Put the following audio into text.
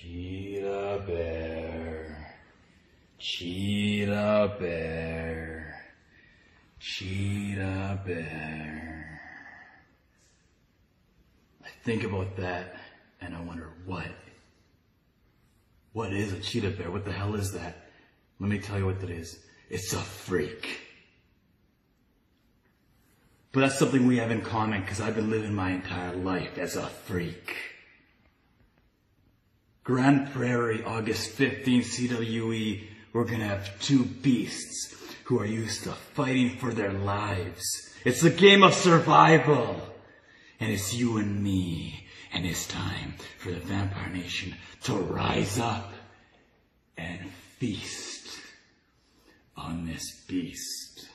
Cheetah bear, cheetah bear, cheetah bear. I think about that and I wonder what? What is a cheetah bear? What the hell is that? Let me tell you what that is. It's a freak. But that's something we have in common because I've been living my entire life as a freak. Grand Prairie, August 15, CWE, we're gonna have two beasts who are used to fighting for their lives. It's a game of survival. And it's you and me. And it's time for the Vampire Nation to rise up and feast on this beast.